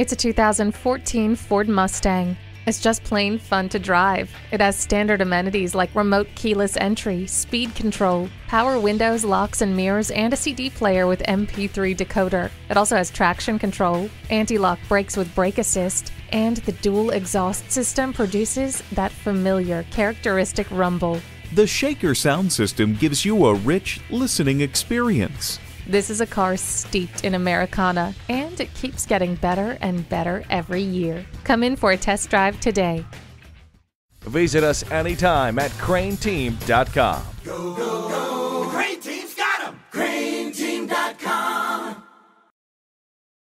It's a 2014 Ford Mustang. It's just plain fun to drive. It has standard amenities like remote keyless entry, speed control, power windows, locks and mirrors, and a CD player with MP3 decoder. It also has traction control, anti lock brakes with brake assist, and the dual exhaust system produces that familiar, characteristic rumble. The Shaker sound system gives you a rich listening experience. This is a car steeped in Americana, and it keeps getting better and better every year. Come in for a test drive today. Visit us anytime at crainteam.com. Go, go, go.